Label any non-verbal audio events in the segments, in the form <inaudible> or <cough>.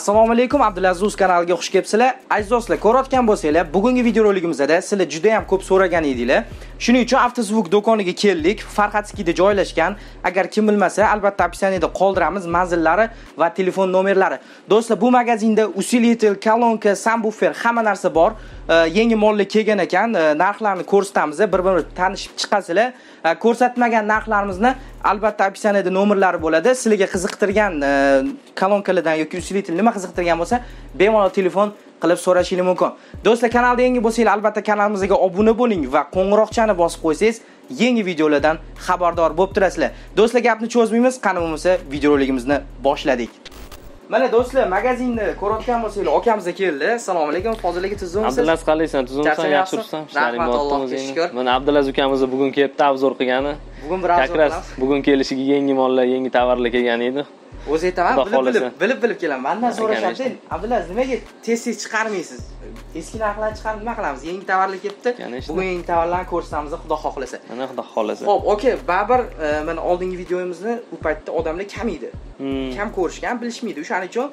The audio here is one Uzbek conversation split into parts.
assalomu alaykum abdulaziz kanaliga xush kelibsizlar. Aziz do'stlar ko'rayotgan bo'lsanglar bugungi videoroligimizda sizlar juda ham ko'p so'ragan edinglar shuning uchun avtozvuk do'koniga keldik. Farhatskiyda joylashgan. Agar kim bilmasa albatta описаниеda qoldiramiz. Manzillari va telefon nomerlari. Do'stlar bu magazinda usilitel kolonka sambufer hamma narsa bor. Yangi mollar kelgan ekan. Narxlarni ko'rsatamiz. Bir biri tanishib chiqasizlar. Ko'rsatmagan narxlarimizni albatta описаниеda nomerlari bo'ladi. Sizlarga qiziqtirgan kolonkalardan yoki usilitel nima qiziqtirgan bo'lsa bemalol telefon qilib so'rashingiz mumkin. Do'stlar kanalda yangi bo'lsanglar albatta kanalimizga obuna bo'ling va qo'ng'iroqchani bosib qo'ysangiz yangi videolardan xabardor bo'lib turasizlar. Do'stlar gapni cho'zmaymiz qani bo'lmasa videoroligimizni boshladik. Mana do'stlar magazinni ko'rayotgan bo'lsanglar akamiz keldi. Assalomu alaykum fozil aka tuzukmisiz abdulaziz qalaysan tuzukmisan yaxshi turibsan rahmat allohga shukur mana abdulaziz ukamiz bugun kelibdi obzor qilgani. Bugun bir как раз bugun kelishiga yangi mollar yangi tovarlar kelgan edi o'zi aytaman Xudo bilib bilib bilib bilib kelaman. Mandan so'rashadi Конечно. abdulaziz nimaga tez tez chiqarmaysiz? Eski narxlarni chiqarib nima qilamiz? Yangi tovarlar kelibdi bugun yangi tovarlarni ko'rsatamiz xudo xohlasa. Mana xudo xohlasa. Ho'p oka baribir e, mana oldingi videomizni u paytda odamlar kam edi. Hmm. kam ko'rishgan bilishmaydi. O'shaning uchun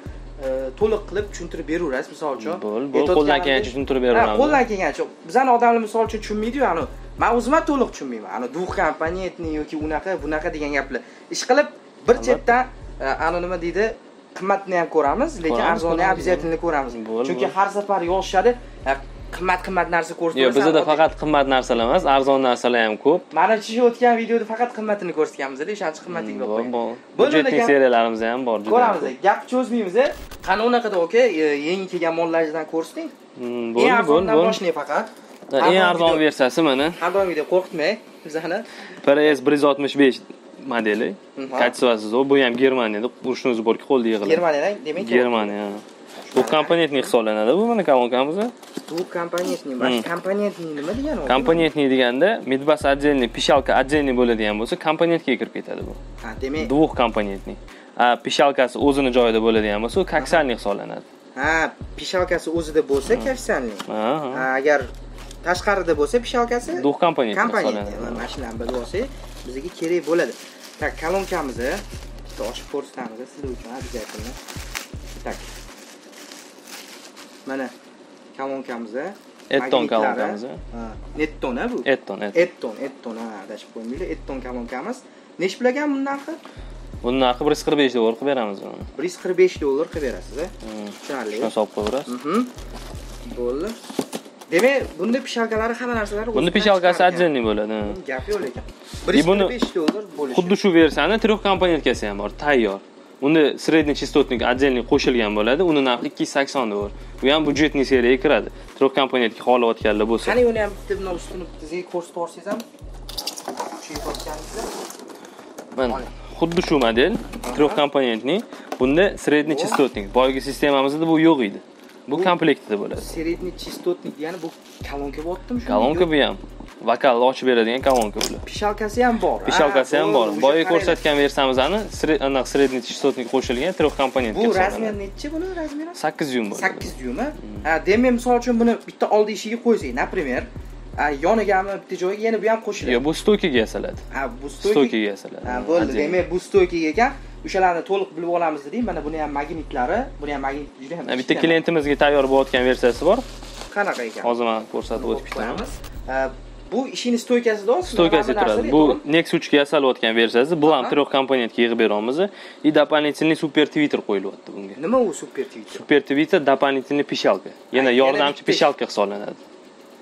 e, to'liq qilib tushuntirib beraverasiz misol uchun. Bo'l bo'l qo'ldan kelgancha tushuntirib beraveramiz. Qo'ldan kelgancha bizani odamlar misol uchun tushunmaydiyu ani man o'zim ham to'liq tushunmayman. Duh komponentni yoki unaqa bunaqa degan gaplar. Ish qilib bir chetdan ani nima deydi? Qimmatni ham ko'ramiz lekin arzonni ham обязательно ko'ramiz chunki har safar yozishadi e, qimmat qimmat narsa yo'q ko'rsatib bizada faqat qimmat narsalar emas arzon narsalar ham ko'p. Mana shu o'tgan videoda faqat qimmatini ko'rsatganmiz o'shaning uchun qimmatga Bo'l, qo'ygan bo'l. Bo'ldi, byudjetnik lekin- seriyalarimiz ham bor juda ko'ramiz ko'p. gap cho'zmaymiz qani unaqada aka e, yangi kelgan mollaringizdan ko'rsating Hmm, eng bo'l bo'l arzondan bo'l boshlang faqat eng arzon versiyasi mana. Har doimgidek qo'rqitmang bizani. Ps bir yuz oltmish besh modeli. Качествоsi zo'r bu ham germaniyada urishni sborka qo'lda yig'iladi germaniyadan demak germaniya. Bu komponentniy hisoblanadi bu mana kolonkamiz bu komponentniy Hmm. komponentniy nima degani komponentniy deganda midbas отдельный pishalka отдельный bo'ladigan bo'lsa komponentga kirib ketadi bu. Demak двухкомпонентный a pishalkasi o'zini joyida bo'ladigan bo'lsa u koksalniy hisoblanadi. Ha pishalkasi o'zida bo'lsa ha. ha agar tashqarida bo'lsa pishalkasi двухкомпонентный komponentli hisoblanadi mana shularni bilib olsak bizga kerak bo'ladi. Tak kolonkamizni bitta ochib ko'rsatamiz sizlar uchun обязательно tak. Mana kolonkamiz Etton kolonkamiz, Ha, netton a bu etton etton etton ha adashib qo'ymanglar etton kolonkamiz nechi pul ekan buni narxi? Buni narxi bir yuz qirq besh dollar qilib beramiz buni bir yuz qirq besh dollar qilib berasiz Hmm. tushunarli. Shuni solib qo'yaverasiz Mhm. bo'ldi demak bunda pishalkalari hamma narsalari buni o'zidan pishalkasi отдельный bo'ladi. Gap yo'q lekin. Bir yuz qirq besh dollar bo'lishi. xuddi shu versiyani trехкомпоненткasi ham bor tayyor. Unda средний частотник отдельный qo'shilgan bo'ladi uni narxi ikki yuz sakson dollar. Bu ham byudjetniy seriyaga kiradi. Trехкомпонентga xohlayotganlar bo'lsa. Qani uni ham bitta bundan ustini bizga ko'rsatib yuborsangiz ham shu mana xuddi shu model trехкомпонентный bunda средний частотник. Boyagi sistemamizda bu yo'q edi bu komplektida bo'ladi. Средний частотник degani bu kolonka bo'lyaptimi shu kolonka bu ham. Vokalni ochib beradigan kolonka bular pishalkasi ham bor. Pishalkasi ham bor. boya ko'rsatgan versiyamizni sre- anaqa средний частотник qo'shilgan trехкомпонентga bu hisoblanadi. razmer nechi buni razmeri sakkiz yum bo'ladi. Sakkiz dyum ha demak misol uchun buni bitta old eshigiga qo'ysak например yonigami bitta joyiga yana bu ham qo'shiladi. Yo'q bu stoykaga yasaladi. Ha bu stoykaga yasaladi. Ha bo'ldi. Demak bu stoykaga ekan o'shalarni to'liq bilib olamiz dedik mana buni ham magnitlari buni ham magnit juda ham Ha, bitta klientimizga tayyor bo'layotgan versiyasi bor. Qanaqa ekan? Hozir man ko'rsatib o'tib Ha, bu ishini stoykasida stoykasi turadi bu nex uchga yasalayotgan versiyasi. Bu ham Aha. trехкомпонентga yig'ib beramiz. И дополнительный super твиттер qo'yilyapti bunga. Nima u super twitter? Super твиттер дополнительный pishalka. Yana yordamchi pishalka hisoblanadi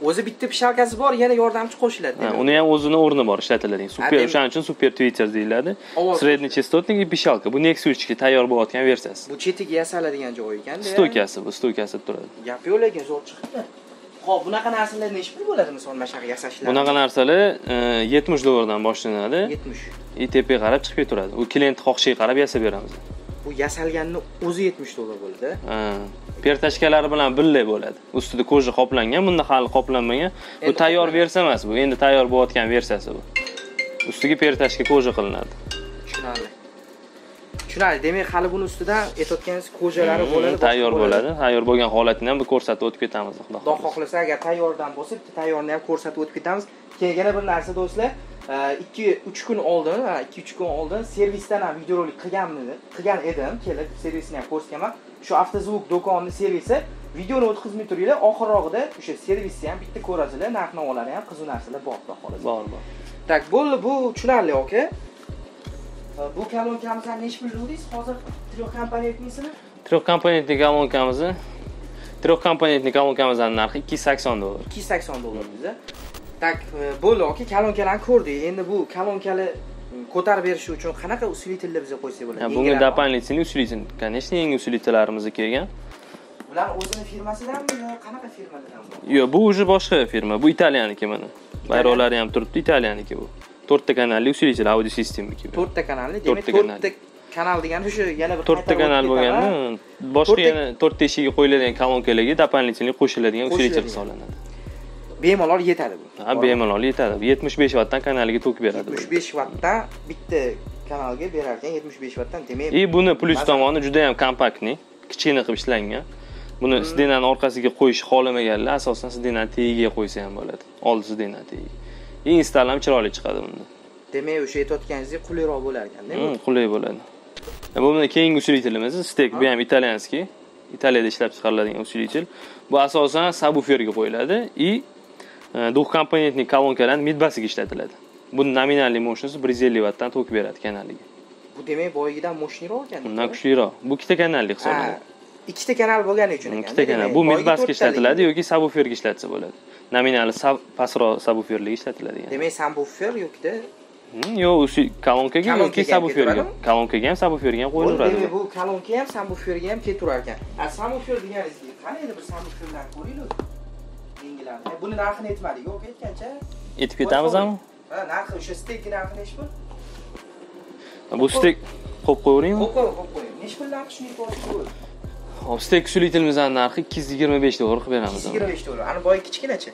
o'zi bitta pishalkasi bor yana yordamchi qo'shiladi uni ham o'zini o'rni bor ishlatiladigan super o'shaning uchun super твиттер deyiladi. Средний частотник и pishalka. Bu nex uchga tayyor bo'layotgan versiyasi. Bu chetiga yasaladigan joyi ekan stoykasi bu stoykasi turadi. Gap yo'q lekin zo'r chiqibdi hop bunaqa narsalar nechi pul bo'ladi misol mana shunaqa yasashlar? Bunaqa narsalar e, yetmish dollardan boshlanadi. Yetmish. Tepaga qarab chiqib ketaveradi u klient xohishiga qarab yasab beramiz bu yasalganni o'zi yetmish dollar bo'ladi Ha, pertachkalari bilan birga bo'ladi. Ustida koja qoplangan bunda hali qoplanmagan. Bu tayyor versiya emas bu endi tayyor bo'layotgan versiyasi bu. Ustiga pertachka koja qilinadi. Tushunarli. Tushunarli demak hali buni ustidan aytayotganingiz ko'jalari Mhm, bo'ladi tayyor bo'ladi. tayyor bo'lgan holatini ham ko'rsatib o'tib ketamiz xudo xohlasa agar tayyordan bo'lsa bitta tayyorni ham ko'rsatib o'tib ketamiz. Keyin yana bir narsa do'stlar ikki uch kun oldin ikki uch kun oldin servisdan ham videorolik qilganmidi qilgan edim. Kelib servisini ham ko'rsatganman. Shu avtozvuk do'konni servisi videoni o'tkazmay turinglar. Oxirrog'ida o'sha servisni ham bitta ko'rasizlar narx navolari ham qiziq narsalar bor xudo xohlasa bor bor. Tak bo'ldi bu tushunarli aka bu kalonkamizni nechi pul dedingiz hozir трех komponentnisini трех komponentli kolonkamizni трех komponentli kolonkamizni narxi ikki yuz sakson dollar. Ikki yuz sakson dollar biza tak bo'ldi aka kolonkalarni ko'rdik endi bu kalonkali ko'tarib berish uchun qanaqa usilitellar bizga qo'ysak bo'ladi? Bunga дополнительный усилитель конечно yangi usилительlarimiz kelgan. Bular o'zini firmasidanmi yo qanaqa firmalardan bor? Yo'q bu уже boshqa firma bu italiyaniki mana. Bayroqlari ham turibdi italiyaniki bu. To'rtta kanalli usилитель audio systemniki bu. to'rtta kanalli demak To'rtta kanal degani o'sha yana bir to'rtta kanal bo'lganda boshqa yana to'rtta eshikka qo'yiladigan kolonkalarga дополнительный qo'shiladigan Qo'shiladigan. hisoblanadi? Bemalol yetadi bu. Ha bemalol yetadi. Yetmish besh vattdan kanaliga tok beradi yetmish besh vattdan bitta kanalga berar ekan yetmish besh vattdan demak и buni plyus tomoni juda ham kompaktniy kichkina qilib ishlangan. Buni Hmm. sdenani orqasiga qo'yish xohlamaganlar asosan sdenani tagiga qo'ysa ham bo'ladi. Oldi sdenani tagiga и install ham chiroyli chiqadi bunda. Demak o'sha aytayotganingizdek qulayroq bo'lar ekanda Hmm, qulay bo'ladi. E, bu mana keyingi usилителimiz stek bu ham italyanskiy italiyada ishlab chiqariladigan usилитель bu asosan sabuferga qo'yiladi. И e, двухкомпонентный kolonkalarni midbasiga ishlatiladi buni nominalniy mощности bir yuz ellik vattdan tok beradi kanaliga bu demak boyagidan mощныйroq ekan undan kuchliroq bu ikkita kanalli hisoblanadi ikkita kanal bo'lgani uchun ekan ikkita kanal bu midbasga ishlatiladi yoki sabuferga ishlatsa bo'ladi nominali pastroq sabuferlarga ishlatiladi demak sambufer yokida Hmm, yo'q o'sha kolonkaga yoki sabuferga kolonkaga ham sabuferga ham qo'yilaveradi demak bu kolonka ham sambuferga ham ketaverar ekan a sambufer deganingizga qani edi bir sambuferlarni ko'ringlar yengillarni E, buni narxini aytmadik. Yo'q aytgancha. Aytib ketamizmi ha narxi o'sha stekni narxi nechi pul bu stek qo'yib qo'yaveringmi qo'y qo'y qo'y qo'y nechi pul narxi shuni aytib o'tib hop stek usilitilimizni narxi ikki yuz yigirma besh dollar qilib beramiz. Yigirma besh dollar. Ani boyagi kichkinachi.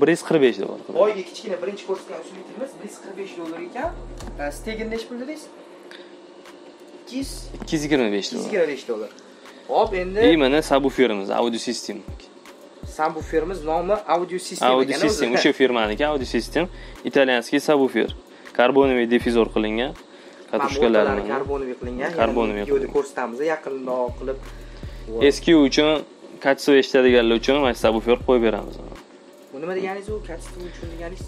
Bir yuz qirq besh dollar boyagi kichkina birinchi ko'rsatgan usilitilimiz bir yuz qirq besh dollar ekan. Stegini nechi pul dedingiz? Ikki yuz ikki yuz yigirma besh ikki yuz dollar yigirma besh dollar. Hop и endi mana sabuferimiz audio system sambuferimiz nomi audio system audio system o'sha firmaniki audio system italyanskiy sabufer karbonoviy difuzor qilingan. Mana. karbonoviy qilingan. Karbonoviy videoda ko'rsatamiz yaqinroq qilib. Eski uchun kачество eshitadiganlar uchun mana sabufer qo'yib beramiz bu nima deganingiz u? Kачество uchun deganingiz?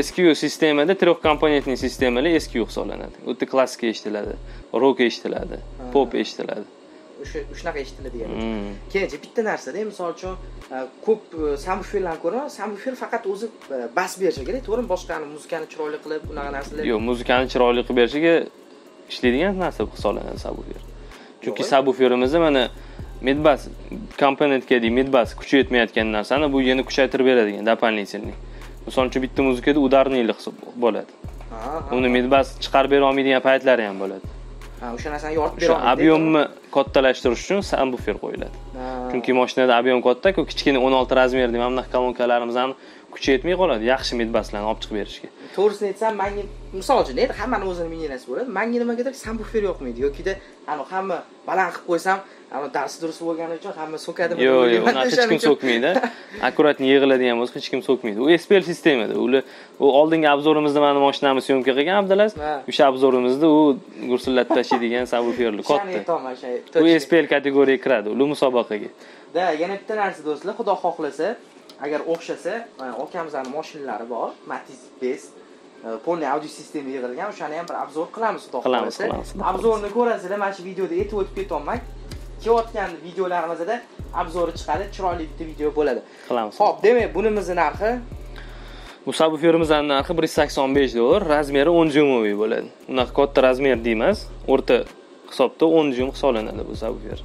Eski sistemada трехкомпонентный sistemalar eski hisoblanadi. U yerda klassika eshitiladi rok eshitiladi pop eshitiladi o'sha shunaqa eshitiladigan Hmm. keyinchi bitta narsada misol uchun e, ko'p e, sambuferlarni ko'raman sambufer faqat o'zi e, bas berishi kerak to'g'rimi? Boshqani muzikani chiroyli qilib unaqa narsalar. Yo'q muzikani chiroyli qilib berishiga ishlaydigan narsa hisoblanadi sabufer chunki sabuferimizda mana midbas komponentga deydi midbas kuchi yetmayotgan narsani bu yana kuchaytirib beradigan дополнительный misol uchun bitta muzikada udarniylik bo'ladi. Uni midbas chiqarib bera olmaydigan paytlari ham bo'ladi o'sha narsani yoritib bera olmaydi объемni kattalashtirish uchun sambufer qo'yiladi chunki mashinada объем katta-ku kichkina 16 razmerli mana bunaqa kolonkalarimizni kuchi yetmay qoladi yaxshi midbaslarni olib chiqib berishga. To'g'risini aytsam manga misol uchun endi hammani o'zini minginasi bo'ladi manga nimagadir sambufer yoqmaydi yokida ani hamma baland qilib qo'ysam darsi dursi bo'lgani uchun hamma so'kadimi yo'q yo'q unaqa hech kim so'kmaydi <laughs> akkuratni yig'iladigan bo'lsa hech kim so'kmaydi. U SPL sistemada ular u oldingi obzorimizda mani mashinamni syomka qilgan abdulaziz Ha. o'sha obzorimizda u gursillab tashlaydigan sabuferli O'shani katta u. SPL kategoriyaga kiradi ular musobaqaga. Da yana bitta narsa do'stlar xudo xohlasa agar o'xshasa mana akamizni mashinalari bor matiz bez полный audio sistema yig'ilgan o'shani ham bir obzor qilamiz xudo Qilamiz, xohlasa. obzorni ko'rasizlar mana shu videoda aytib o'tib ketolmay kelayotgan videolarimizda obzori chiqadi chiroyli bitta video bo'ladi. Qilamiz. Ho'p demak bunimizni narxi? Bu sabuferimizni narxi bir yuz sakson besh dollar razmeri o'n dyumoviy bo'ladi. Unaqa katta razmer deymiz o'rta hisobda o'n dyum hisoblanadi bu sabufer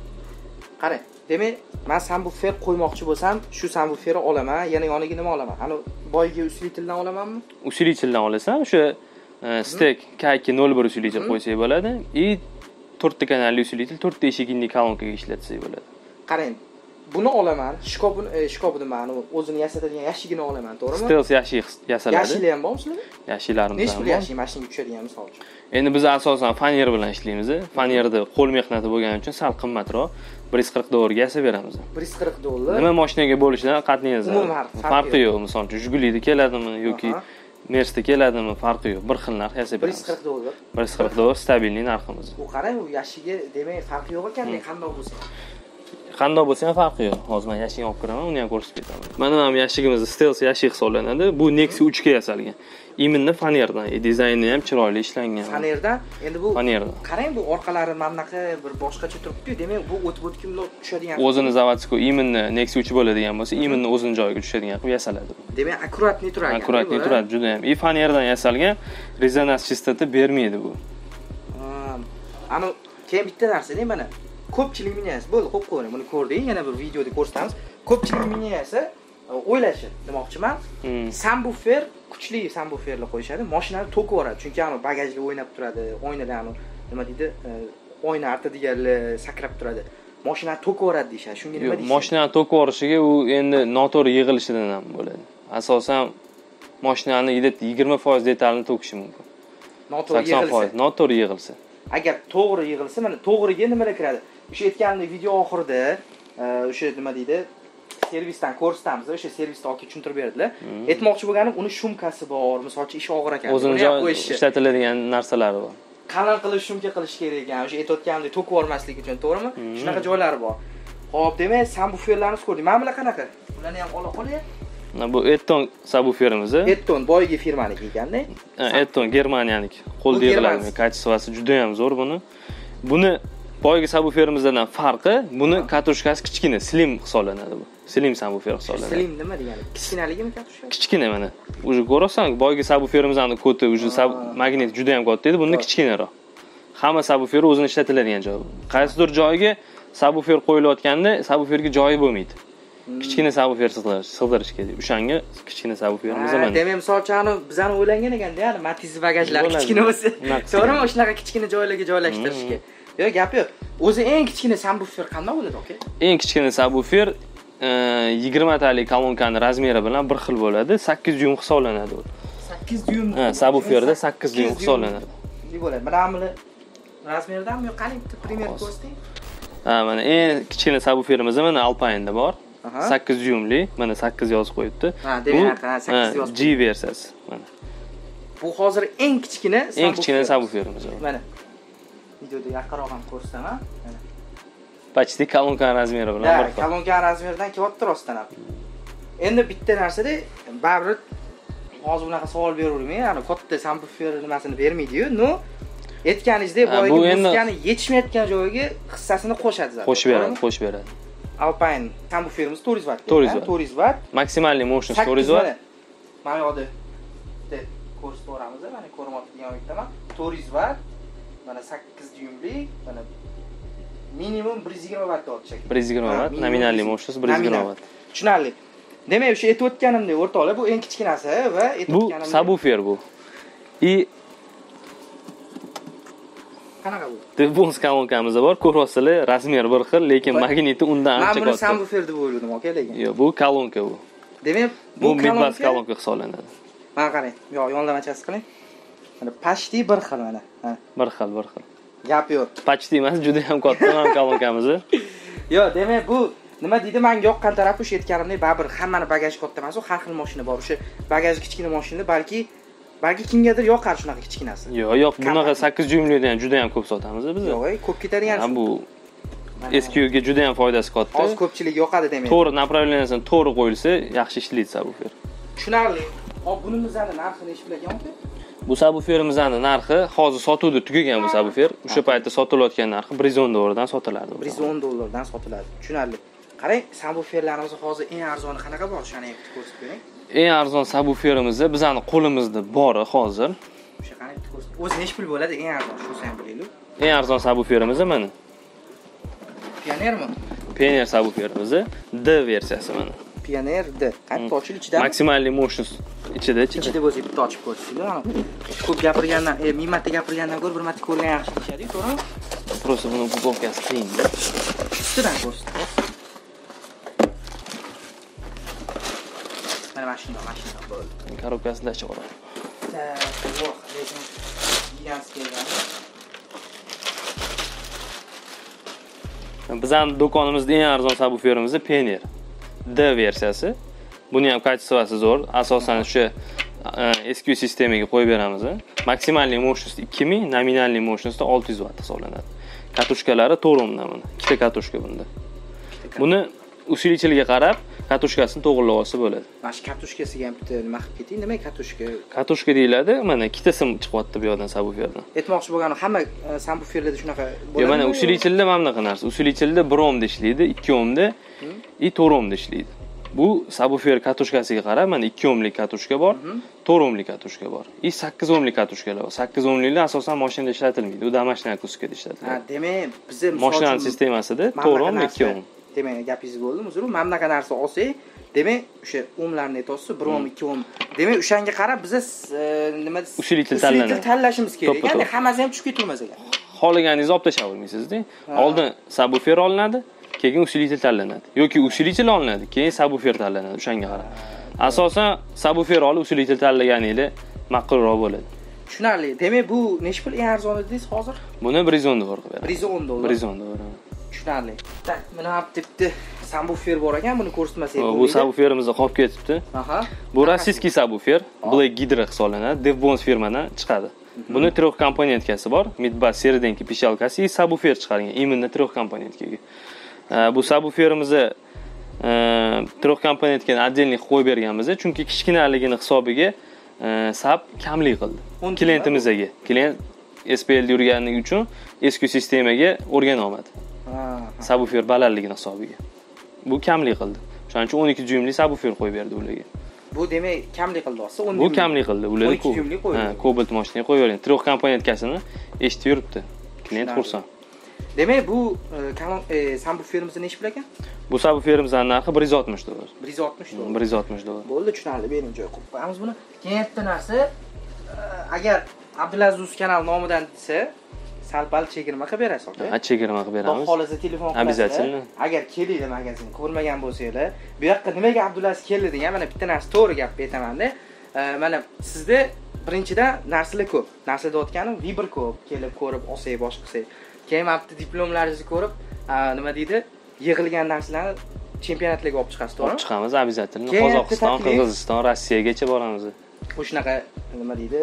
qarang demak man sambufer qo'ymoqchi bo'lsam shu sambuferni olaman. Yana yoniga nima olaman? Ani boyagi usilitildan olamanmi? Usилительdan olasan. O'sha e, stek kayki nol bir usилитель qo'ysak bo'ladi. И to'rtta kanalli usилитель to'rtta eshigli kolonkaga ishlatsak bo'ladi. Qarang buni olaman shkobini e, shkob nima o'zini yasatadigan yashigini olaman to'g'rimi? Stels yashik yasaladi. Yashili ham bormi sizlarda yashiklarimiz nechi pul yashik mashinaga tushadigan misol uchun. Endi biz asosan faner bilan ishlaymiz fanerni qo'l mehnati bo'lgani uchun sal qimmatroq bir yuz qirq dollarga yasab beramiz. Bir yuz qirq dollar. Nima moshinaga bo'lishidan qat'iy nazar Umuman farqi yo'q. misol uchun jigulida keladimi yoki mersda keladimi farqi yo'q. Bir xil narx yasab bir yuz beramiz. qirq dollar. Bir yuz qirq dollar stabilniy narximiz. U qarang u yashiga demak farqi yo'q ekanda qandoq bo'lsa. Qandoq bo'lsa ham farqi yo'q. Hozir man yashigini olib kiraman uni ham ko'rsatib ketaman. Mana bu yashigimiz stels yashik hisoblanadi bu nexi uchga yasalgan. Именно fanerdan e, dizayni ham chiroyli ishlangan. Fanerdan endi bu fanerdan qarang bu orqalari mana bunaqa bir boshqacha turibdiku demak bu o'tib o'tib bundoq tushadigan. O'zini заводской именно nexi uch bo'ladigan bo'lsa именно o'zini joyiga tushadigan qilib yasaladi. Demak turar ekan akkuratniy turadi juda ham. И fanerdan yasalgan rezonans chistota bermaydi bu. Ani keyin bitta narsada mana ko'pchilik miniyasi bo'ldi qo'yib qo'ying. Buni ko'rdik yana bir videoda ko'rsatamiz. Ko'pchilik miniyasi e, o'ylashi demoqchiman. Hmm. sambufer kuchli sambuferlar qo'yishadi. Mashinani to'kib yuboradi. Chunki anavi bagajga o'ynab turadi oynalar anavi nima deydi e, oyna artadiganlar sakrab turadi. Mashinani to'kib yuboradi deyishadi. Shunga nima Yo'q, deysiz mashinani to'kib yuborishiga u endi noto'g'ri yig'ilishidan ham bo'ladi. Asosan mashinani yigirma foiz detalini to'kishi mumkin. Noto'g'ri yig'ilsa. Noto'g'ri yig'ilsa. Agar to'g'ri yig'ilsa mana to'g'riga nimalar kiradi o'sha aytganimdek video oxirida e, o'sha nima deydi servisdan ko'rsatamiz o'sha servisda aka tushuntirib berdilar aytmoqchi bo'lganim uni shumkasi bor misol uchun ishi og'ir ekan o'zini ishlatiladigan narsalari bor. Qalin qilish shumka qilish kerak ekan o'sha aytayotganimdek to'kib yubormaslik uchun to'g'rimi? Shunaqa joylari bor. Ho'p demak sambuferlarni ko'rdik. Mana bular qanaqa? Bularni ham ola qoling. Mana bu etton sabuferimiz etton boyagi firmaniki ekanda. Etton germaniyaniki germanskiy. kачествоsi juda ham zo'r buni. Buni boyagi sabuferimizdan farqi buni katushkasi kichkina slim hisoblanadi bu. Slim sabufer hisoblanadi. Slim nima degani? Kichkinaligimi katusha kichkina mana. Уже ko'ryapsan boyagi sabuferimizni koti уже magnit juda ham katta edi bunda kichkinaroq. Hamma sabufer o'zini ishlatiladigan joyi. Qaysidir joyiga sabufer qo'yilayotganda sabuferga joyi bo'lmaydi. Kichkina sabufer sig'dirish kerak. O'shanga kichkina sabuferimiz mana demak misol uchun ani bizani o'ylangan ekanda matiz bagajlari kichkina bo'lsa. To'g'rimi? Shunaqa kichkina joylarga joylashtirishga yo'q gap yo'q. O'zi eng kichkina sambufer qanday bo'ladi aka eng kichkina sabufer yigirmatalik kolonkani razmeri bilan bir xil bo'ladi sakkiz dyum hisoblanadi u. Sakkiz dyum Ha, sabuferda sakkiz dyum hisoblanadi. Bo'ladi? Razmerdami yo qani bitta primer ko'rsating ha mana eng kichkina sabuferimiz mana alpinda bor. Sakkiz dyumli mana sakkiz yozib qo'yibdi. Ha, demak, sakkiz yozib g versiyasi mana. Bu hozir eng kichkina eng kichkina sabuferimiz. Bu. mana videoda yaqinroq ham ko'rsatsam ha mana. почти kolonkani razmeri bilan bir xil kolonka razmeridan kelyapti rostdan ham. Endi bitta narsada baribir hozir bunaqa savol beravermang ani katta sambufer nimasini bermaydiyu no aytganingizdek boyagi bu endi- yetishmayotgan joyiga hissasini qo'shadi zat qo'shib beradi qo'shib beradi. Alpine sambuferimiz to'rt yuz vatt 400 watt. to'rt yuz vatt maksimalniy mощность to'rt yuz vatt mana. Mana yoqda bitta ko'rsatib yuboramiz mana ko'rmayotgan bittaman to'rt yuz vatt mana sakkiz dyumli mana minimum bir yuz yigirma vatt olib shekilli bir yuz yigirma vatt nominalniy bir yuz- mощность bir yuz yigirma tushunarli. Demak o'sha aytib o'tganimdek o'rtoqlar bu eng kichkinasi va aytib bu sabufer bu. И qanaqa bu? Debons kolonkamiz bor ko'ryapsizlar razmer bir xil lekin magniti undan man ancha buni katta. sambufer deb o'yladim aka lekin. Yo'q bu kolonka bu. Demak bu midbas kolonka kolonka hisoblanadi. Mana qarang. Yo yonlamachasi qiling mana почти bir xil mana. Ha, bir xil bir xil gap yo'q почти emas juda ham katta mana kolonkamiz yo'q demak bu nima deydi manga yoqqan tarafi o'sha aytganimdek baribir hammani bagaji katta emas har xil mashina bor. O'sha bagaji kichkina mashina balki balki kimgadir yoqar shunaqa kichkinasi. Yo'q yo'q bunaqa sakkiz dyumlidan ham juda ham ko'p sotamiz biz. Yo'q ko'p ketadigan bu SQga juda ham foydasi katta hozir ko'pchilik yoqadi demak. To'g'ri направлениясini to'g'ri qo'yilsa yaxshi ishlaydi sabufer tushunarli. Hop bunimizni narxi nechi bilan aka bu sabuferimizni narxi hozir sotuvda tugagan bu sabufer o'sha paytda sotilayotgan narxi bir yuz o'n dollardan sotilardi bir yuz o'n dollardan sotiladi. Tushunarli. Qarang sambuferlarimiz hozir eng arzoni qanaqa bor? Shuni ham bitta ko'rsatib bering eng arzon sabuferimiz bizani qo'limizda bori hozir. O'sha qani bitta ko'rsatib o'zi nechi pul bo'ladi eng arzon shunisi ham bilaylik eng arzon sabuferimiz mana. Pionermi? Pioner sabuferimiz d versiyasi mana. Pioner d. Qani ochil ichidan maksimalniy mощность ichida ichida. Ichida bo'lsa bitta ochib ko'rsatinglar ana ko'p gapirgandan e, ming marta gapirgandan ko'ra bir marta ko'rgan yaxshi deyishadi to'g'rimi? Просто buni упаковкasi qiyin ustidan ko'rsat mana mashina mashina bo'ldi. Korobkasida chiqaradi voh lekin gigantskiy bizani do'konimizda eng arzon sabuferimiz pioner d versiyasi buni ham kачествоsi zo'r asosan o'sha SQ sistemaga qo'yib beramiz maksimalniy mощность 2000 nominalniy mощность 600 vatt hisoblanadi. Katushkalari 4 ohmdan buni ikkita katushka bunda. Buni усилительga qarab katushkasini to'g'irlab olsa bo'ladi. Mana shu katushkasiga ham bitta nima qilib keting nima katushka? Katushka deyiladi mana ikkita sim chiqyapti bu yoqdan sabuferdan aytmoqchi bo'lganim hamma e, sambuferlarda shunaqa yo'q mana усилительda mana bunaqa narsa. Усилительda bir ohmda ishlaydi ikki ohmda и to'rt ohmda ishlaydi bu sabufer katushkasiga qarab mana ikki ohmlik katushka bor to'rt ohmlik katushka bor. И sakkiz ohmlik katushkalar bor. Sakkiz ohmliklar asosan mashinada ishlatilmaydi. U домашний akustikada ha ishlatiladi demak bizni mashinani uchun sistemasida to'rt ohm ikki ohm demak gapingiz bo'ldi uzr mana bunaqa narsa olsak demak o'sha ohmlarni aytyapsiz bir ohm ikki ohm demak o'shanga qarab biza e, nima deysiz, usilitel tanlanadi. tanlashimiz kerak. Ya'ni hammasi ham tushib ketavermas ekan. Xohlaganingizni olib tashlab olmaysizda oldin sabufer olinadi keyin usilitel tanlanadi. Yoki usilitel olinadi keyin sabufer tanlanadi o'shanga qarab asosan sabufer olib usilitel tanlaganinglar ma'qulroq bo'ladi. Tushunarli. Demak bu nechi pul eng arzon dedingiz hozir? Buni bir yuz o'n dollar qilib bir beradi yuz o'n dollar bir yuz o'n dollar tushunarli. Tak mana bu bitta sambufer bor ekan buni ko'rsatmasak bu bo'lmaydi. sabuferimiz qolib ketibdi. Aha. Bu rossiyskiy sabufer black hydra hisoblanadi devbons firmadan chiqadi. Buni трех komponentkasi bor. Midbas серединки пищалкasi и sabufer chiqargan именно трех komponentkaga bu sabuferimizni трех komponentkani отдельный qo'yib berganmiz chunki kichkinaligini hisobiga sab kamlik qildi O'n klientimizga klient SPL yurganligi uchun eski sistemaga o'rgana olmadi sabufer balandligini hisobiga bu kamlik qildi o'shaning uchun 12 dyuymli sabufer qo'yib berdi ularga bu demak kamlik qildi hozir o'n bu kamlik qildi ular 12 dyuymli qo'yib berdi. kobalt mashinaga qo'yib bergan трех komponentkasini eshitib yuribdi. Klient xursand demak bu e, kalon e, sambuferimiz nechi pul ekan? Bu sabuferimizni narxi bir yuz oltmish dollar. Bir yuz oltmish dollar. Bir yuz oltmish dollar. Bo'ldi tushunarli bering joy qo'yib qo'yamiz buni. Keyin bitta narsa e, agar abdulaziz kanal nomidan desa sal pal chegirma qilib berasiz aka ha chegirma qilib xudo beramiz xohlasa telefon Обязательно. qilasizlar agar kelinglar magazin ko'rmagan bo'lsanglar bu yoqqa nimaga abdulaziz keldi degan mana bitta narsa to'g'ri gap aytamanda. Mana sizda birinchidan narsalar ko'p. Narsa deyotganim vibr ko'p kelib ko'rib olsak boshqa qilsak bitta diplomlaringizni ko'rib nima deydi yig'ilgan narsalarni chempionatlarga olib chiqasiz olib to'g'rimi chiqamiz обязательно qozog'iston qirg'iziston rossiyagacha boramiz. O'shanaqa nima deydi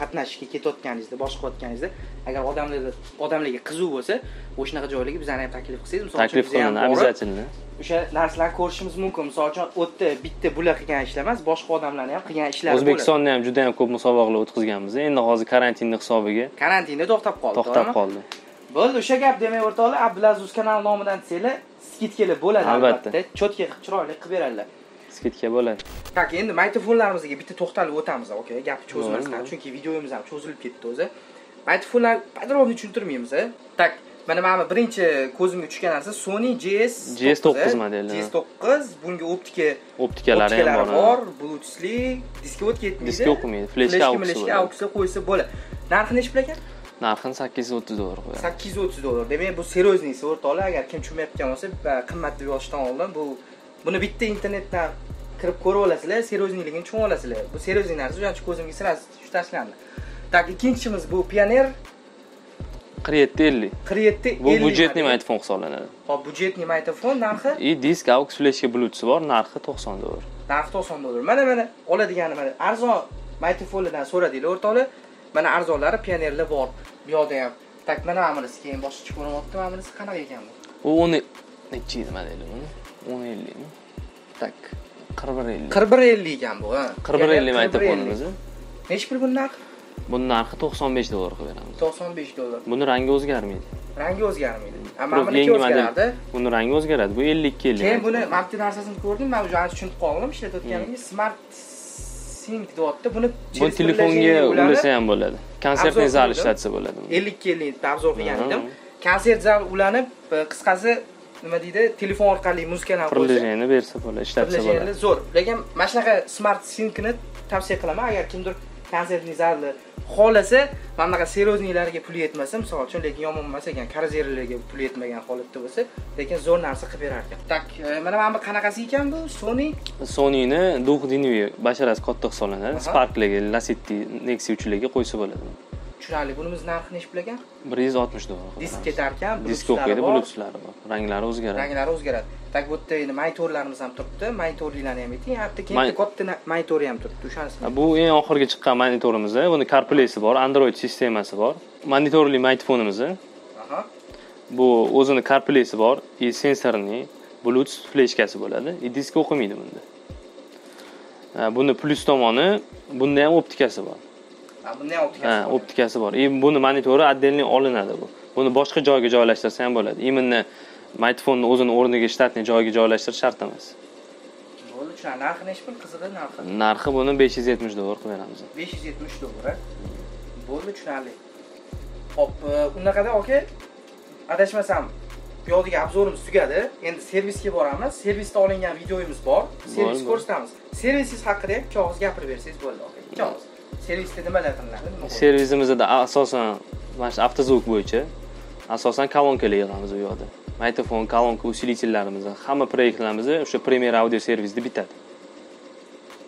qatnashishga ketayotganingizda boshqa qilayotganingizda agar odamlar odamlarga qiziq bo'lsa o'shanaqa joylarga bizani ham taklif qilsangiz misol uchun taklif qilaman обязательно o'sha narsalarni ko'rishimiz mumkin. Misol uchun u yerda bitta bular qilgan ishlar emas boshqa odamlarni ham qilgan ishlari bo'ladi. O'zbekistonda ham juda ham ko'p musobaqalar o'tkazganmiz endi hozir karantinni hisobiga karantinda to'xtab qoldi to'xtab qoldi bo'ldi o'sha gap demay o'rtoqlar abdulaziz kanal nomidan desanglar skidkalar bo'ladi Albatta. qilib chiroyli qilib beradilar. Skidka bo'ladi. Tak endi maytofonlarimizga bitta to'xtalib o'tamiz. Aka gapni cho'zmasdan chunki videomiz ham cho'zilib ketdi o'zi. Maytofonlar подробно tushuntirmaymiz a. tak mana mana birinchi ko'zimga tushgan narsa Sony GS GS9 modeli. GS9 bunga optika optikalari ham bor. bluetoothli diskavod ketmaydi diska o'qimaydi fleshka auksi qo'ysa bo'ladi. Narxi nechi pul ekan narxini sakkiz yuz o'ttiz dollar qo'yadi. Sakkiz yuz o'ttiz dollar demak bu серьезнийsi o'rtoqlar agar kim tushunmayotgan bo'lsa qimmat deb yozishdan oldin bu buni bitta internetdan kirib ko'rib olasizlar серьезнийligini tushunib olasizlar. Bu серьезный narsa o'shaning uchun ko'zimga sразу tushib tashlandi. Так ikkinchimiz bu pioner qirq yetti ellik. Qirq yetti bu budjetniy maytfon hisoblanadi. Hop budjetniy maytofon narxi? И disk aux fleshka bluetooth bor narxi to'qson dollar. Narxi to'qson dollar. Mana mana oladigani mana arzon maytofonlardan so'radinglar o'rtoqlar mana arzonlari pionerlar bor bu yoqda ham tak mana mana bunisi keyin boshqacha ko'rinyapti bunisi qanaqa ekan bu? U o'n nechi yil modeli buni o'n ellikmi tak. Qirq bir ellik. Qirq bir ellik ekan bu qirq bir Pioneer ellik 41 maytofonimiz nechi pul buni narxi buni narxi to'qson besh dollar qilib beramiz. To'qson besh dollar. Buni rangi o'zgarmaydi. Rangi o'zgarmaydi. Yangi model o'zgaradi buni rangi o'zgaradi. Bu ellik ikki ellik. Keyin buni mana bitta narsasini ko'rdim man уже tushunib qoldim ishlatayotganimga smart sim deyapti buni bu telefonga ulasa ham bo'ladi. Konsertniy Obzor zal ishlatsa bo'ladi. ellik ikki ellik obzor qilgan edim konsert zal ulanib e, qisqasi nima deydi telefon orqali muzikalar qo'ysa priложение bersa bo'ladi ishlatsa bo'ladi. zo'r. Lekin mana shunaqa smart simkini tavsiya qilaman agar kimdir konsertniy zalni xohlasa mana bunaqa серьезнийlarga puli yetmasa misol uchun lekin yomon emas ekan karazerlarga puli yetmagan holatda bo'lsa lekin zo'r narsa qilib berar ekan tak e, mana mana bu qanaqasi ekan bu? Sony? Sonyni duh diniy basharasi katta hisoblanadi Aha. sparklarga lasetti nexi uchlarga qo'ysa bo'ladi tushunarli bunimiz narxi nechi pul ekan? Bir yuz oltmish dollar disk ketar ekan disk bluetooth-lari o'qiydi bor, bluetuthlari bor. Ranglari o'zgaradi. Ranglari o'zgaradi. Tak bu yerda endi monitorlarimiz ham turibdi monitorlarni ham ayting. Hatto keyin katta monitori ham turibdi o'shanisini bu eng oxirgi chiqqan monitorimiz buni carplaysi bor android sistemasi bor monitorli smartfonimiz aha. Bu o'zini carplaysi bor и sensorli bluetooth fleshkasi bo'ladi. И disk o'qimaydi bunda. Buni plyus tomoni bunda ham optikasi bor Ham optikasi bor. optikasi bor. И buni monitori отдельный olinadi bu. Buni boshqa joyga joylashtirsa ham bo'ladi. Именно smartfonni o'zini o'rniga shtatniy joyiga joylashtirish shart emas. Bo'ldi tushunarli narxi nechi pul? Qizig'i narxi? Narxi buni besh yuz yetmish dollar qilib beramiz besh yuz yetmish dollar bo'ldi tushunarli. Hop unaqada aka adashmasam. Bu yoqdagi obzorimiz tugadi. Endi servisga boramiz. Servisda olingan videoyimiz bor. Servis ko'rsatamiz. Servisingiz haqida ham ikki og'iz gapirib bersangiz bo'ldi aka ikki og'iz servisda nimalar qilinadi? Servisimizda asosan mana shu avtozvuk bo'yicha asosan kolonkalar yig'amiz bu yoqda. Mikrofon kolonka усилительlarimiz hamma proyektlarimiz o'sha premier audio servisda bitadi.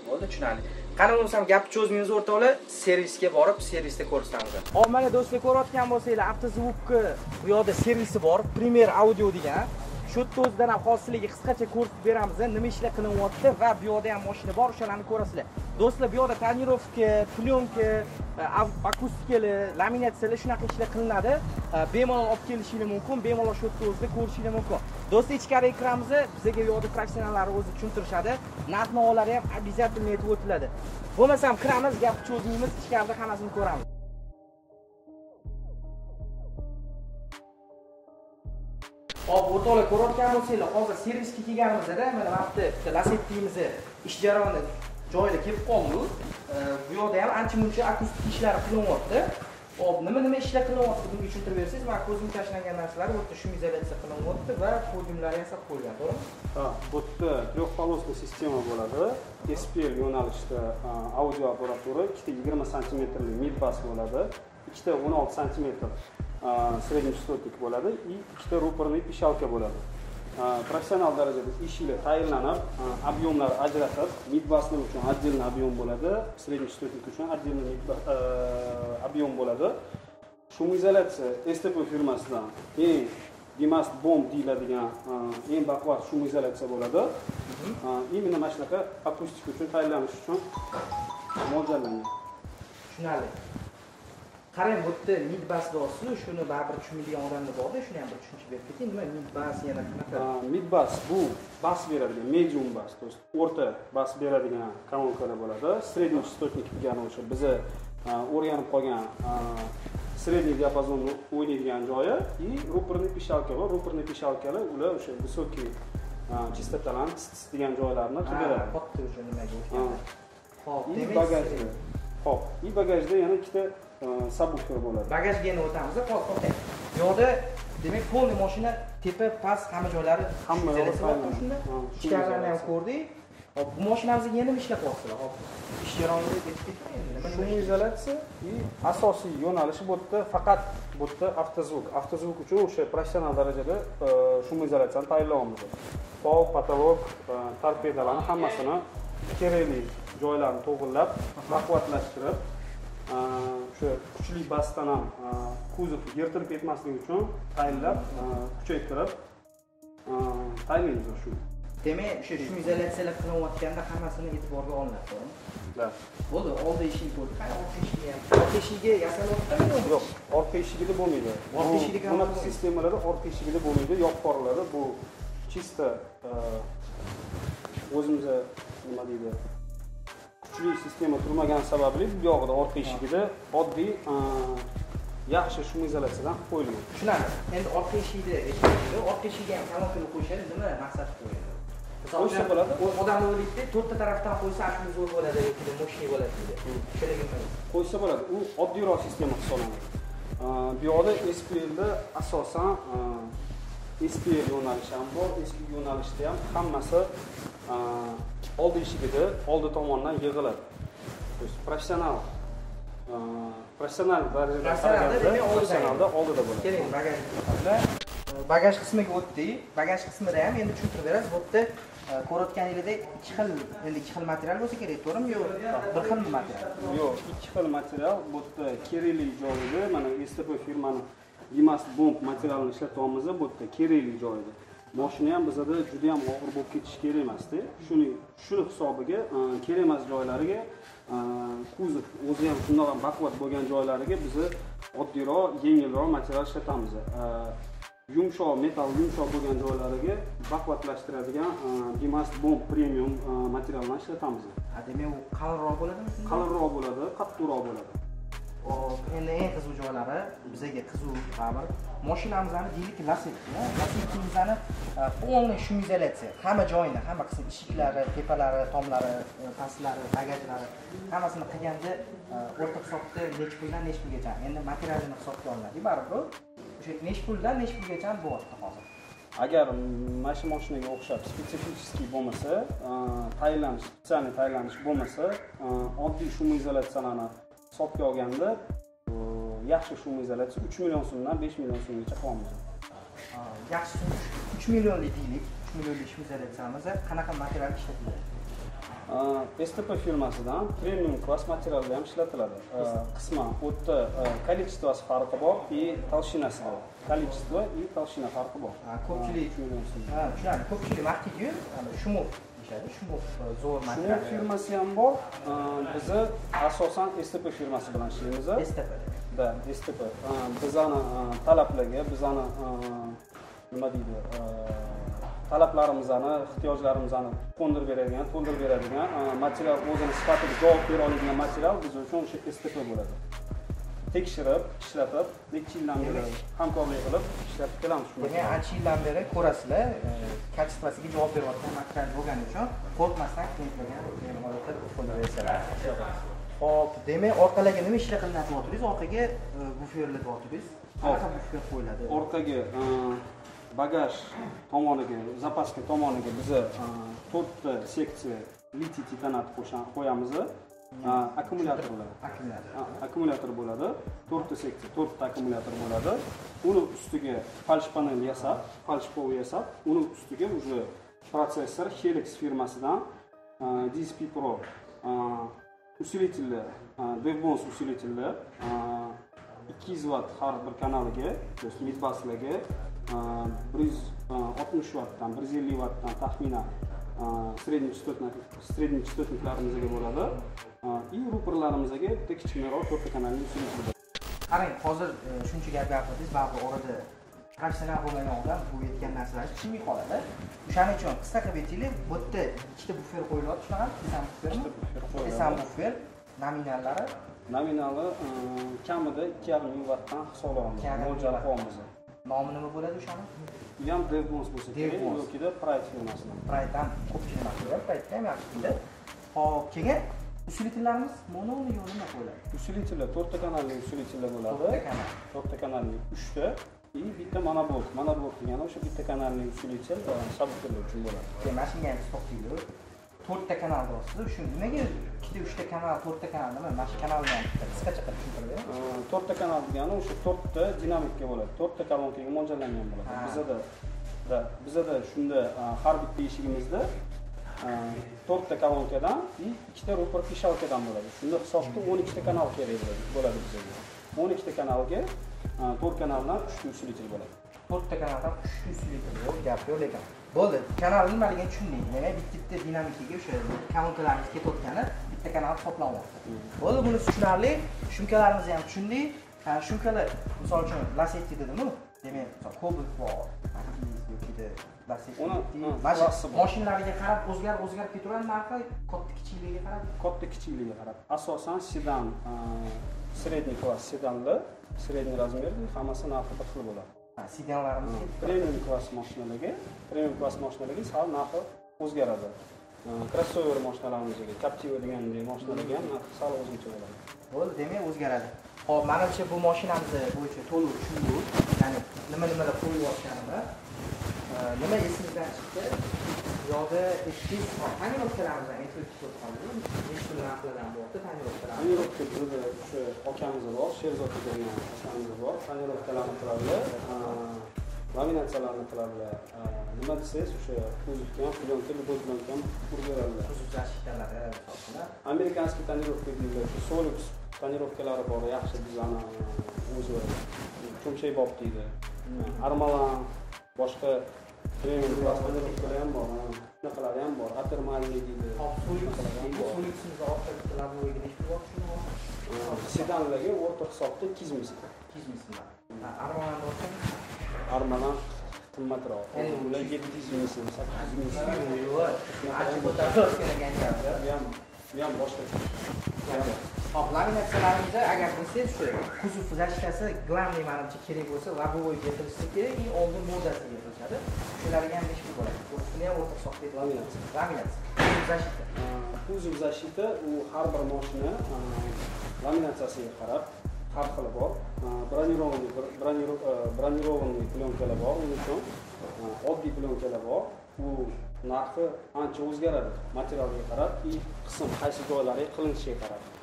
Bo'ldi tushunarli. Qani bo'lmasam gapni cho'zmaymiz o'rtoqlar. Servisga borib servisda ko'rsatamiz. Hop mana do'stlar ko'rayotgan bo'lsanglar avtozvukni bu yoqda servisi bor premier audio degan shu yerda o'zidan ham hosilligi qisqacha ko'rsatib beramiz nima ishlar qilinyapti va bu yoqda ham mashina bor o'shalarni ko'rasizlar. Do'stlar bu yoqda tonirovka plyonka eh, akustikali laminatsiyalar shunaqa ishlar qilinadi. Eh, bemalol olib kelishinglar mumkin bemalol shu yerda o'zida ko'rishinglar mumkin. Do'stlar ichkariga kiramiz bizga bu yoqda professionallar o'zi tushuntirishadi. Narx navolari ham обязательно aytib o'tiladi. Bo'lmasam kiramiz gapni cho'zmaymiz ichkarida hammasini ko'ramiz. Hop o'rtoqlar ko'rayotgan bo'lsanglar hozir servisga kelganimizda mana bu yerda bitta lasettimizni ish jarayoni joyida kelib qoldi bu yoqda ham ancha muncha akustik ishlar qilinyapti hop nima nima ishlar qilinyapti bunga tushuntirib bersangiz mana ko'zimga tashlangan narsalar bu yerda shumizolyatsiya qilinyapti va podiumlar yasab qo'yilgan to'g'rimi? Ha, bu yerda трехполосный sistema bo'ladi. SPL yo'nalishda audio apparatura, ikkita 20 santimetrli midbas bo'ladi, ikkita 16 santimetr a, средний частотник bo'ladi и ikkita ruporный pishalka bo'ladi. Professional darajada eshiklar tayinlanib, a, объемlar ajratib, midbaslar uchun отдельный объем bo'ladi, средний частотник uchun a, объем bo'ladi. Шумоизоляtsiya STP firmasidan eng Dimast Bomb deyiladigan eng baquvvat шумоизоляtsiya bo'ladi. Именно mana shunaqa akustik uchun tayyorlanish uchun mo'ljallangan. tushunarli qarang bu yerda midbas deyapsiz shuni baribir tushunmaydigan odamlar borda shuni ham bir tushuncha berib keting nima midbas yana qanaqa Midbas bu bas beradigan medium bas, то есть o'rta bas beradigan kolonkalar bo'ladi. Средний частотник degani o'sha biza o'rganib qolgan средний диапазonni o'ynaydigan joyi и ruporный pishalka bor. Ruporный pishalkalar ular o'sha высокий a, частоталарni tis degan joylarni qilib beradi. katta уже nimaga o'tgan hop demak bagajda. Hop, и bagajda yana ikkita a, subwoofer bo'ladi. bagajga yana o'tamiz hop to'xtang bu yoqda demak polniy mashina tepa past hamma joylari Hamma shunda ichkarilarini ham ko'rdik. Hop bu mashinamizga yana nima ishlab qo'yapsizlar hop ish jarayonida ketib endi nima Shunga izolyatsiya и asosiy yo'nalishi bu yerda faqat bu yerda avtozvuk. Avtozvuk uchun o'sha professional darajada e, shum izolyatsiyani tayyorlayapmiz. Pol, patolog, e, torpedalarni hammasini kerakli joylarini to'g'irlab, baquvvatlashtirib, e, o'sha kuchli basdan ham kuzov yirtilib ketmasligi uchun tayyorlab, e, kuchaytirib tayyorlaymiz shu. demak o'sha shum izolyatsiyalar qilinayotganda hammasini e'tiborga olinadi to'g'rimi Da. bo'ldi oldi eshik bo'ldi qani orqa eshigi ham orqa eshigi yasalyaptimi Yo'q, orqa eshigida bo'lmaydi. Orqa eshigida ham bunaqa sistemalarda orqa eshigida bo'lmaydi, yopib qoriladi. Bu e, o'zimizda nima deydi? Kuchli sistema turmagani sababli bu yog'ida orqa eshigida oddiy e, yaxshi shum izolyatsiyadan qilib qo'yilgan. tushunadi endi orqa eshikni orqa eshikka ham kolonkaga qo'yishadi nima maqsad qo'yadi Qo'ysa bo'ladi. odamlar o'ylaydida to'rtta tarafdan qo'ysa shunday zo'r bo'ladi yoki moshina bo'ladi deydi o'shanaga nima Qo'ysa bo'ladi. U oddiyroq sistema hisoblanadi. E, Bu yoqda SPLda asosan e, SPL yo'nalishi ham bor, eski yo'nalishda ham hammasi oldi eshigida oldi tomondan yig'iladi. То есть professional professional Professionalda oldida bo'ladi. keling bagajni bagaj qismiga o'tdik bagaj qismida ham endi tushuntirib berasiz bu yerda ko'rayotganingizdek ikki xil endi ikki xil material bo'lsa kerak to'g'rimi yo bir xil material? Yo'q ikki xil material bu yerda keriylik joyida mana stp firmani dimas bomb materialini ishlatyapmiz bu yerda keriylik joyida moshina ham bizada juda yam og'ir bo'lib ketishi kerak emasda. Shuning shuni hisobiga e, kerak emas joylariga e, kuzov o'zi ham shundoq ham baquvvat bo'lgan joylariga biza oddiyroq yengilroq material ishlatamiz. E, yumshoq metal yumshoq bo'lgan joylariga baquvvatlashtiradigan dimas bomb premium materialdan ishlatamiz. Demak u qalinroq bo'ladimi qalinroq bo'ladi qattiqroq bo'ladi Hop, endi eng qiziq joylari bizaga qiziq baribir mashinamizni deylik lasetti lasettimizni полный e, shumizolyatsiya hamma joyini hamma qism eshiklari tepalari tomlari e, pastlari bagajlari hammasini qilganda e, o'rta hisobda nechi puldan nechi pulgacha endi materialini hisobga olinadi baribir o'sha nechi puldan nechi pulgacha bo'lyapti hozir. Agar mana shu mashinaga o'xshab spetsifический bo'lmasa tayyorlanish taylanish специальный taylanish bo'lmasa oddiy shum izolyatsiyalarni hisobga olganda yaxshi shumoizolyatsiya uch million so'mdan besh million so'mgacha qilyapmiz Ha, yaxshi uch millionlik deylik uch millionlik shumizolyatsiyamiz qanaqa material ishlatiladi? Stp firmasidan premium klass materiallar ham ishlatiladi. Qisman e, количествоsi farqi bor и толщинasi bor. Количество и толщина farqi bor. Ko'pchilik tushunadi ko'pchilik maqtaydiyu shumov deyishadi shumov e, zo'r Shumov firmasi ham bor. E, biza asosan stp firmasi bilan ishlaymiz STP. да stp E, bizani talablarga bizani nima deydi talablarimizni ehtiyojlarimizni qo'ndirib beradigan to'ldirib beradigan material o'zini sifatiga javob bera oladigan material biz uchun o'sha stp bo'ladi tekshirib ishlatib necha yildan beri hamkorlik qilib ishlatib kelamiz demak ancha yildan beri ko'rasizlar e, kачествosiga javob berayotgan material bo'lgani uchun qo'rqmasdan klientlarga holatda qo'llaversalar ho'p demak orqalarga nima ishlar qilinyaptiriz orqaga e, buferlatyapmiz qanaqa bufer qo'yiladi? Orqaga e, bagaj tomoniga zapaska tomoniga biza e, to'rtta seksiya litiy titanat qo'yamiz e, akkumulyatorlar akkumulyator A- akkumulyator. Bo'ladi. To'rtta seksiya to'rtta akkumulyator bo'ladi. Uni ustiga falsh panel yasab falsh pol yasab uni ustiga уже protsessor helix firmasidan dsp pro усилительlar devbons усилительlar ikki yuz vatt har bir kanaliga то есть midbaslarga bir yuz oltmish vattdan bir yuz ellik vattdan taxminan среднечастотный среднечастотниklarimizga bo'ladi и ruperlarimizga bitta kichkinaroq to'rtta kanalli bor qarang hozir e, shuncha gap gapirdingiz baribir orada professional bo'lmagan odam bu aytgan narsalarni tushunmay qoladi. O'shaning uchun qisqa qilib aytaylik bu yerda ikkita bufer qo'yilyapti shunaqa esan bufermi Ikkita bufer qo'yiladi. nominallari? Nominali e, kamida ikki yarim ming vattdan ming mo'ljal vatt. qilyapmiz nomi nima bo'ladi o'shani? U ham devbons bo'lsa kerak yokida pride firmasidan. Praytdan ko'pchilik praytda ham yaxshi hop keyin usilitillarimiz monomi yo nima усилительlar to'rtta kanalli усилительlar bo'ladi to'rtta kanal to'rtta kanalli uchta и bitta monoblok monoblok degani o'sha bitta kanalli усилитель sabufferlar uchun bo'ladi shunga ham to'xtaylik to'rtta kanal deyapsiz shu nimaga ikkita uchta kanal to'rtta kanal nima mana shu kanalni qisqacha qilib tushuntirib to'rtta kanal degani o'sha to'rtta dinamikka bo'ladi to'rtta kolonkaga mo'ljallangan bo'ladi bizada da bizada shunda har bitta eshigimizda to'rtta kolonkadan и ikkita rupor pishalkadan bo'ladi shunda hisobda o'n ikkita kanal kerak bo'ladi bizga o'n ikkita kanalga to'rt kanaldan uchta усилитель bo'ladi to'rtta kanaldan uchta usilitel yo'q gap yo'q lekin bo'ldi kanal nimaligini tushundik? Demak bitta dinamikaga o'sha kolonkalarimiz ketayotgani bitta kanal to'planyapti bo'ldi buni tushunarli. Shumkalarimizni ham tushundik. Shumkalar misol uchun lasetti dedimu demak kobalt bor yokida lasetti Uni, bor. mashinalariga qarab o'zgarib o'zgarib ketaveradi narxi katta kichikligiga qarab. Katta kichikligiga qarab. Asosan sedan e, средний klass sedanlar средний размерli hammasi narxi bir xil bo'ladi. Sedanlarimiz premium klass mashinalarga premium klass mashinalarga sal narxi o'zgaradi. Crossover mashinalarimizga captiva degandek mashinalarga ham narxi sal o'zgacha bo'ladi. Bo'ldi demak o'zgaradi. Hop manimcha bu mashinamizni bo'yicha to'liq tushundik. Ya'ni nima nimalar qo'yilayotganini E, nima esimizdan chiqdi? Bu yoqda aytdingiz tonirovkalarimizni aytib o'tib qoldik nechi pul narxlardan bo'lyapti tonirovkalar tonirovka bizada o'sha akamiz bor sherzod degan akamiz bor. Tonirovkalarni turadi laminatsiyalarni qiladilar. A, nima desangiz o'sha ham plyonka любой ham urib beradilar. Amerikanskiy tonirovka deydilar. Shu solix tonirovkalari bor yaxshi bizani o'zi cho'mchaybob deydi. Armalan boshqa premium klass tonirovkalar ham bor shunaqalari ham bor atermalniy deydi pul bor shuni sedanlarga o'rta hisobda ikki yuz ming ikki yuz ming olsang armalan qimmatroq ular yetti yuz ming so'm sakkiz yuz ming so'm bu ham boshqa hop laminatsiyalarimizda agar bilsangiz shu kuzov защитasi главный manimcha kerak bo'lsa лобовойga yopilsa kerak и oldin mordasiga yopilishadi shularga ham nechi pul bo'ladi ustini ham hisobda aytyapti. Laminatsiya. laminatsiya защита kuzov защита u har bir moshina laminatsiyasiga qarab har xili bor. Bronированный bronированный plyonkalar bor. Uning uchun oddiy plyonkalar bor. U narxi ancha o'zgaradi. Materialga qarab и qism qaysi qilinishiga qarab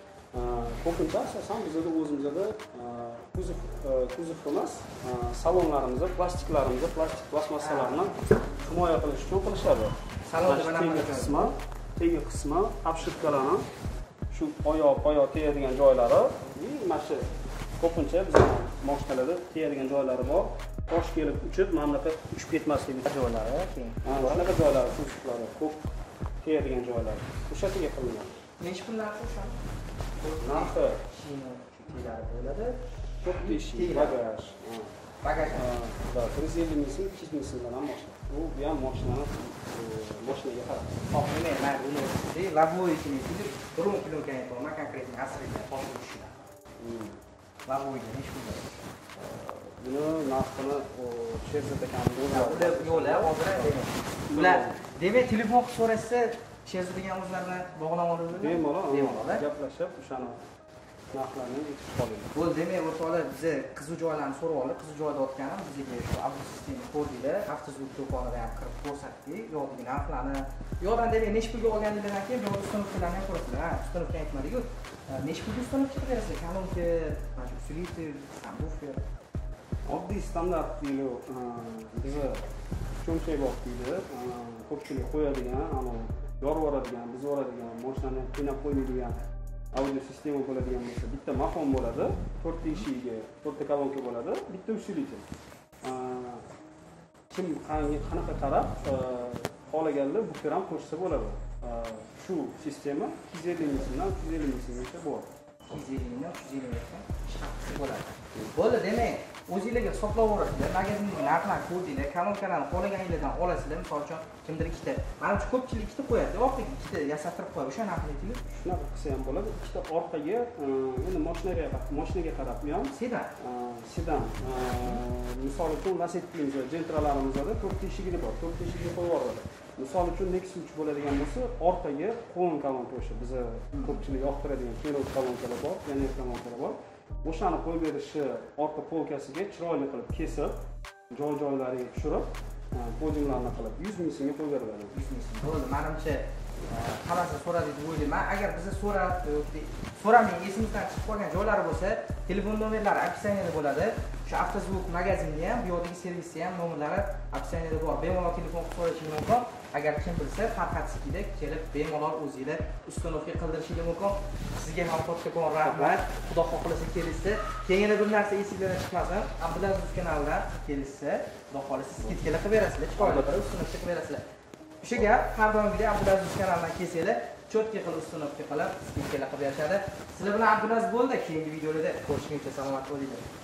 ko'pincha asosan bizada o'zimizda kuzov kuzov emas salonlarimizda plastiklarimizni plastik plastmassalarni himoya qilish uchun qilishadi Mana shu tegi qismi tegi qismi обшивкаларni shu oyoq oyoq tegadigan joylari и mana shu ko'pincha bizani moshinalarda tegadigan joylari bor. Tosh kelib uchib mana bunaqa uchib ketmasligi uchun joylari. Keyin. Ha, shunaqa joylari kuzovlari ko'p tegadigan joylari o'sha yerga qilingan nechi pul narxi narxi teylari bo'ladi to'rt Teglar. bagaj bagaj да, bir yuz ellik ming so'm ikki yuz ming so'mdan ham moshina u ham moshinani e, moshinaga qarab лобовойкini kelib rum plyonкani aytyapman конкретно asriga hozir tushida Hmm. лобовойga nechi pul buni narxini sherzod akamiz ular yo'la hozir ular demak telefon qilib so'rashsa sherzod degan o'zlarini bog'lab oladi bemalol bemalol gaplashib o'shani narxlarni aytib qoling. Bo'ldi demak o'rtoqlar biza qiziq joylarni so'rab oldik qiziq joyda otganim bizga shu abdusistema ko'rdinglar avtozvuk do'konida ham kirib ko'rsatdik yoqdagi narxlarni. Yoqdan demak nechi pulga olganinglardan keyin bu uстановкаlarni ham ko'rasizlar ha uстановка aytmadiku. Nechi pulga kolonka mana shu usилитель самбуфер oddiy standart deydi biza cho'mchayboq deydi ko'pchilik qo'yadigan anavi yorib yuboradigan buzib yuboradigan mashinani qiynab qo'ymaydigan audio sistema bo'ladigan bo'lsa bitta mafon bo'ladi to'rtta eshigiga to'rtta kolonka bo'ladi bitta usилитель kim qanaqa qarab xohlaganlar bukir ham qo'shsa bo'ladi. Shu sistema ikki yuz ellik ming so'mdan uch yuz ellik ming so'mgacha bor. Ikki yuz ellik mingdan uch yuz ellik minggacha bo'ladi. Bo'ldi demak. O'zinglarga hisoblab yuborasizlar magazindagi narxlarni ko'rdinglar kolonkalarni xohlaganinglardan olasizlar. Misol uchun kimdir ikkita manimcha ko'pchilik ikkita qo'yadi orqaga ikkita yasattirib qo'yadi. O'sha narxni aytinglar. Shunaqa qilsa ham bo'ladi. Ikkita orqaga endi moshinaga moshinaga qarab ham sedan. sedan misol uchun lasettimiz jentralarimizda to'rtta eshigini bor to'rtta eshigini qo'yib yuboradi. Misol uchun nexus uch bo'ladigan bo'lsa orqaga qovun kolonka o'sha biza ko'pchilik yoqtiradigan kerak kolonkalar bor pioner kolonkalar bor o'shani qo'yib berishi orqa polkasiga chiroyli qilib kesib joy joylariga tushirib e, podiumlarni qilib yuz ming so'mga qo'yib beriladi bo'ldi manimcha e, hammasini so'radik deb o'ylayman. Agar biza so'rab e, so'ramang esimizdan chiqib qolgan joylari bo'lsa telefon nomerlari описаниеda bo'ladi. Shu avtozvuk magazinni ham bu yoqdagi servisni ham nomerlari описаниеda bor. Bemalol telefon qilib so'rashingiz mumkin. Agar kim bilsa farhadsikida kelib bemalol o'zinglar установка qildirishingiz mumkin. Sizga ham kattakon rahmat. Xudo xohlasa kelishsa keyin yana bir narsa esinglardan chiqmasin. Abdulaziz kanalidan kelishsa xudo xohlasa skidkalar qilib berasizlar chiqib установка qilib berasizlar. O'sha gap har doimgidek abdulaziz kanaldan kelsanglar четкий qilib установка qilib skidkalar qilib berishadi. Sizlar bilan abdulaziz bo'ldi. Keyingi videolarda ko'rishguncha salomat bo'linglar.